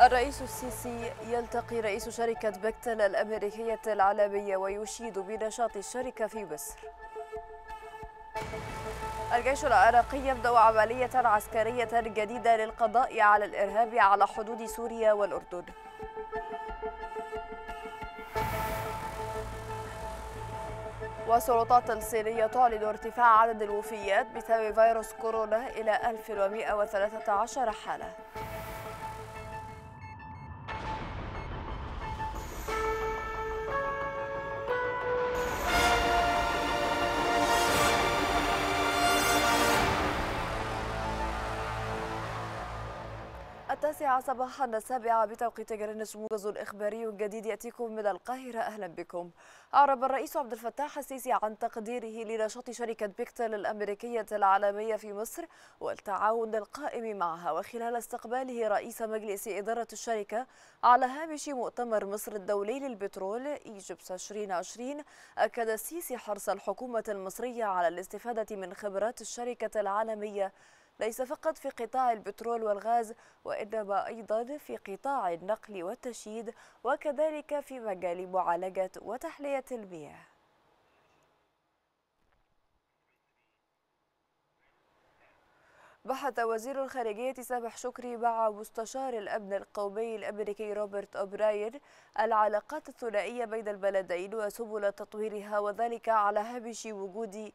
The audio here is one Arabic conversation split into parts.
الرئيس السيسي يلتقي رئيس شركة بكتل الأمريكية العالمية ويشيد بنشاط الشركة في مصر. الجيش العراقي يبدأ عملية عسكرية جديدة للقضاء على الإرهاب على حدود سوريا والأردن. والسلطات الصينية تعلن ارتفاع عدد الوفيات بسبب فيروس كورونا إلى 1113 حالة. التاسعة صباحا السابعة بتوقيت جرينتش موجز إخباري جديد يأتيكم من القاهرة. أهلا بكم. أعرب الرئيس عبد الفتاح السيسي عن تقديره لنشاط شركة بيكتل الأمريكية العالمية في مصر والتعاون القائم معها. وخلال استقباله رئيس مجلس إدارة الشركة على هامش مؤتمر مصر الدولي للبترول إيجيبس 2020 أكد السيسي حرص الحكومة المصرية على الاستفادة من خبرات الشركة العالمية ليس فقط في قطاع البترول والغاز وإنما أيضا في قطاع النقل والتشييد وكذلك في مجال معالجة وتحلية المياه. بحث وزير الخارجية سامح شكري مع مستشار الأمن القومي الأمريكي روبرت أوبراين العلاقات الثنائية بين البلدين وسبل تطويرها وذلك على هامش وجود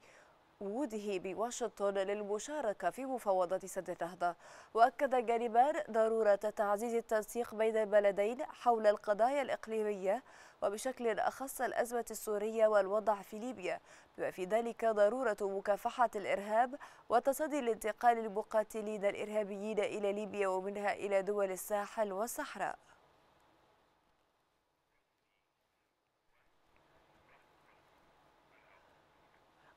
وجوده بواشنطن للمشاركة في مفاوضات سد النهضة. وأكد الجانبان ضرورة تعزيز التنسيق بين البلدين حول القضايا الإقليمية وبشكل أخص الأزمة السورية والوضع في ليبيا. بما في ذلك ضرورة مكافحة الإرهاب وتصدي لانتقال المقاتلين الإرهابيين إلى ليبيا ومنها إلى دول الساحل والصحراء.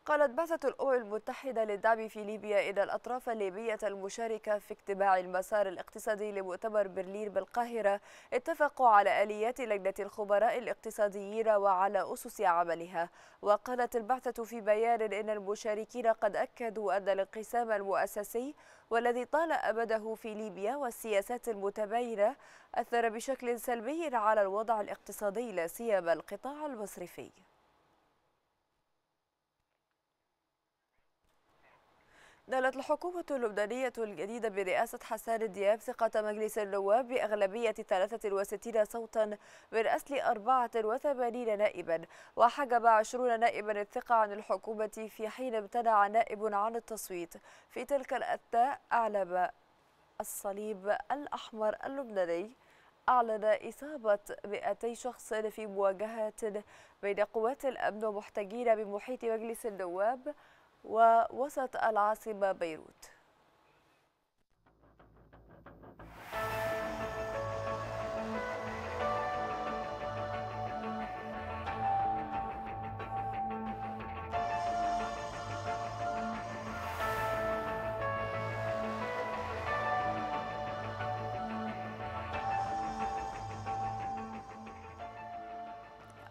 قالت بعثة الأمم المتحدة للدعم في ليبيا إن الأطراف الليبية المشاركة في اتباع المسار الاقتصادي لمؤتمر برلين بالقاهرة اتفقوا على آليات لجنة الخبراء الاقتصاديين وعلى أسس عملها. وقالت البعثة في بيان إن المشاركين قد أكدوا أن الانقسام المؤسسي والذي طال أبده في ليبيا والسياسات المتباينة أثر بشكل سلبي على الوضع الاقتصادي لا سيما القطاع المصرفي. نالت الحكومة اللبنانية الجديدة برئاسة حسان دياب ثقة مجلس النواب بأغلبية 63 صوتا من أصل 84 نائبا وحجب 20 نائبا الثقة عن الحكومة في حين امتنع نائب عن التصويت. في تلك الأثناء أعلم الصليب الأحمر اللبناني أعلن إصابة 200 شخص في مواجهة بين قوات الأمن ومحتجين بمحيط مجلس النواب ووسط العاصمة بيروت.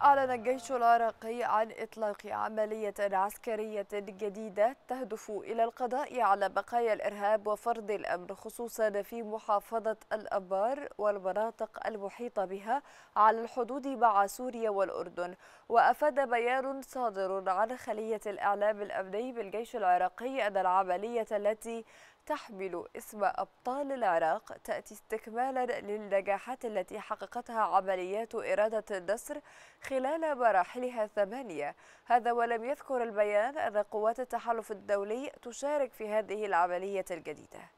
أعلن الجيش العراقي عن إطلاق عملية عسكرية جديدة تهدف إلى القضاء على بقايا الإرهاب وفرض الأمن خصوصا في محافظة الأبار والمناطق المحيطة بها على الحدود مع سوريا والأردن. وأفاد بيان صادر عن خلية الإعلام الأمني بالجيش العراقي أن العملية التي تحمل اسم أبطال العراق تأتي استكمالا للنجاحات التي حققتها عمليات إرادة النصر خلال مراحلها الثمانية. هذا ولم يذكر البيان أن قوات التحالف الدولي تشارك في هذه العملية الجديدة.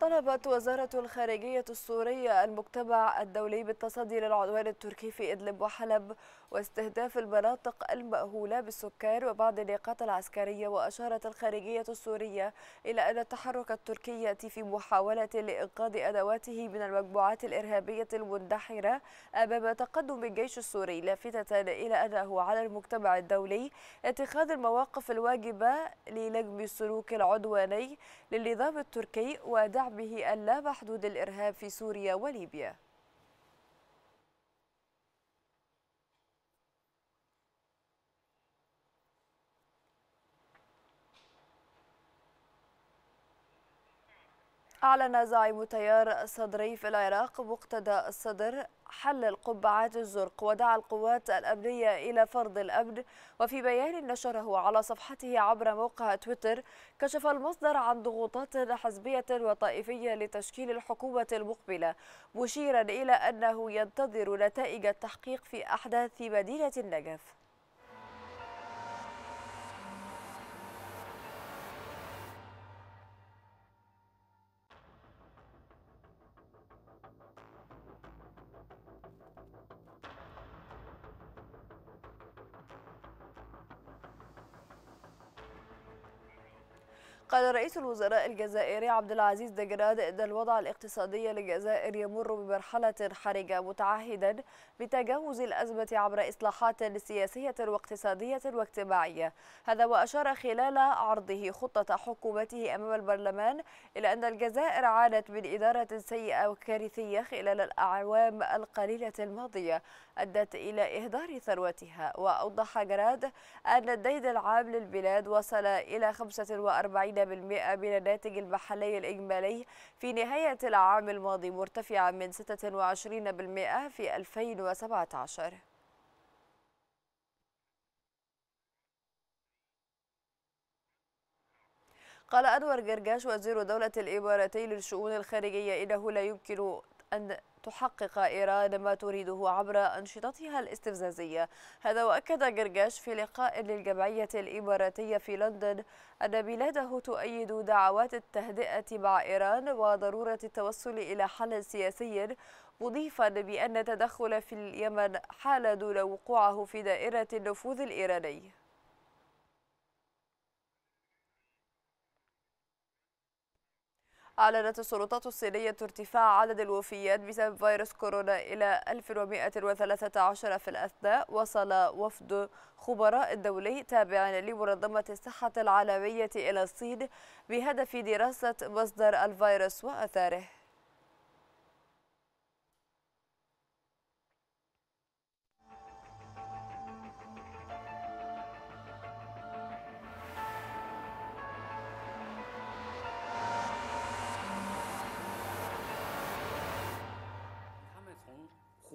طلبت وزارة الخارجية السورية المجتمع الدولي بالتصدي للعدوان التركي في إدلب وحلب واستهداف المناطق المأهولة بالسكان وبعض النقاط العسكرية. وأشارت الخارجية السورية إلى أن التحرك التركي يأتي في محاولة لإنقاذ أدواته من المجموعات الإرهابية المندحرة أمام تقدم الجيش السوري لافتة إلى أنه على المجتمع الدولي اتخاذ المواقف الواجبة للجم السلوك العدواني للنظام التركي ودعمه اللامحدود الإرهاب في سوريا وليبيا. أعلن زعيم تيار الصدري في العراق مقتدى الصدر حل القبعات الزرق ودعا القوات الأمنية إلى فرض الأمن. وفي بيان نشره على صفحته عبر موقع تويتر كشف المصدر عن ضغوطات حزبية وطائفية لتشكيل الحكومة المقبلة مشيرا إلى أنه ينتظر نتائج التحقيق في أحداث مدينة النجف. قال رئيس الوزراء الجزائري عبد العزيز دجراد إن الوضع الاقتصادي للجزائر يمر بمرحلة حرجة متعهدا بتجاوز الأزمة عبر إصلاحات سياسية واقتصادية واجتماعية. هذا وأشار خلال عرضه خطة حكومته أمام البرلمان إلى أن الجزائر عانت من إدارة سيئة وكارثية خلال الأعوام القليلة الماضية أدت إلى إهدار ثروتها. وأوضح جراد أن الدين العام للبلاد وصل إلى 45 من الناتج المحلي الإجمالي في نهاية العام الماضي مرتفعا من 26% في 2017 قال أنور جرجاش وزير دولة الإماراتين للشؤون الخارجية إنه لا يمكن أن تحقق إيران ما تريده عبر أنشطتها الاستفزازية. هذا وأكد جرجاش في لقاء للجمعية الإماراتية في لندن أن بلاده تؤيد دعوات التهدئة مع إيران وضرورة التوصل إلى حل سياسي مضيفا بأن التدخل في اليمن حال دون وقوعه في دائرة النفوذ الإيراني. أعلنت السلطات الصينية ارتفاع عدد الوفيات بسبب فيروس كورونا إلى 1113 في الأثناء. وصل وفد خبراء الدولي تابع لمنظمة الصحة العالمية إلى الصين بهدف دراسة مصدر الفيروس وأثاره.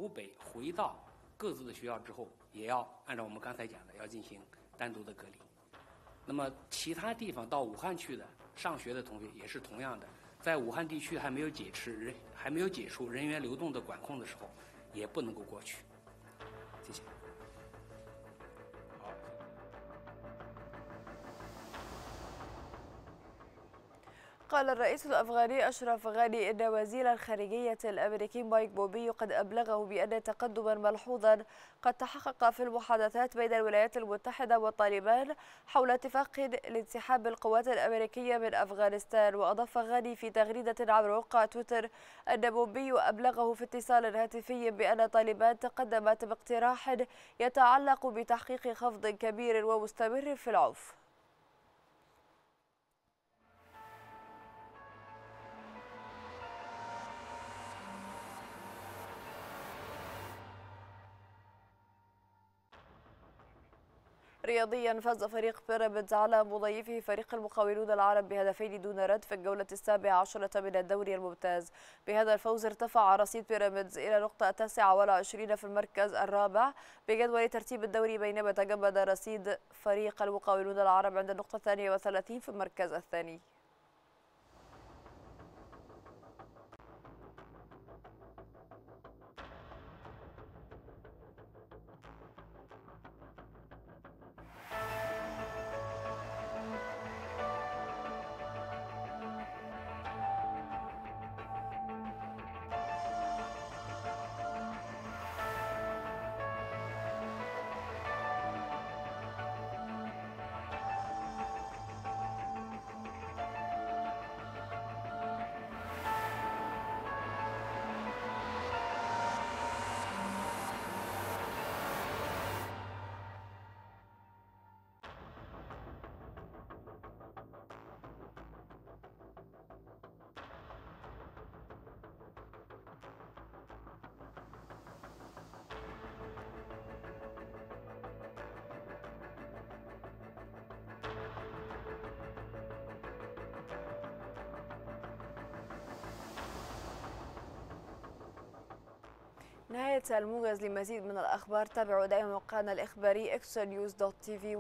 湖北回到各自的学校之后，也要按照我们刚才讲的，要进行单独的隔离。那么其他地方到武汉去的上学的同学也是同样的，在武汉地区还没有解除人还没有解除人员流动的管控的时候，也不能够过去。谢谢。قال الرئيس الأفغاني أشرف غاني إن وزير الخارجية الأمريكي مايك بوبيو قد أبلغه بأن تقدما ملحوظا قد تحقق في المحادثات بين الولايات المتحدة والطالبان حول اتفاق لانسحاب القوات الأمريكية من أفغانستان. وأضاف غاني في تغريدة عبر موقع تويتر أن بوبيو أبلغه في اتصال هاتفي بأن طالبان تقدمت باقتراح يتعلق بتحقيق خفض كبير ومستمر في العنف. رياضيا فاز فريق بيراميدز على مضيفه فريق المقاولون العرب بهدفين دون رد في الجولة السابعة عشرة من الدوري الممتاز. بهذا الفوز ارتفع رصيد بيراميدز إلى نقطة التاسعة والعشرين في المركز الرابع بجدول ترتيب الدوري بينما تجمد رصيد فريق المقاولون العرب عند النقطة الثانية وثلاثين في المركز الثاني. نهاية الموجز لمزيد من الأخبار تابعوا دائما موقعنا الإخباري Extra News dot TV.